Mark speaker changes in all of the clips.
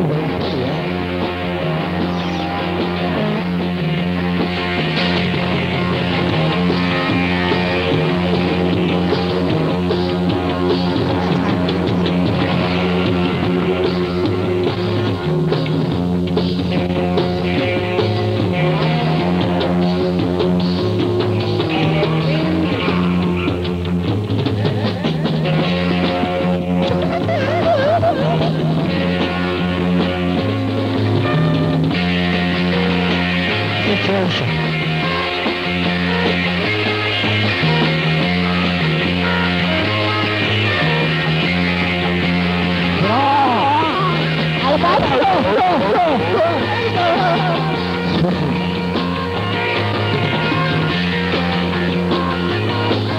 Speaker 1: over. closer.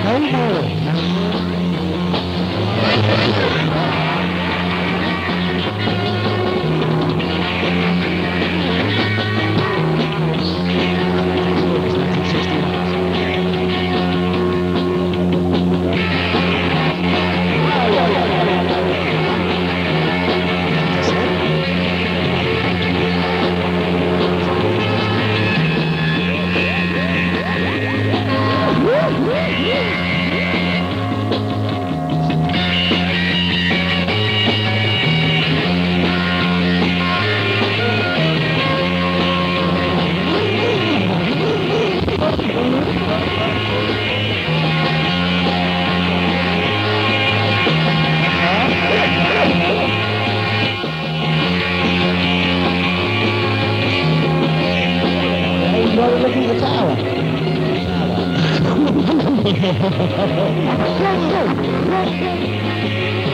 Speaker 1: Thank you. looking at the. Let's go! Let's go!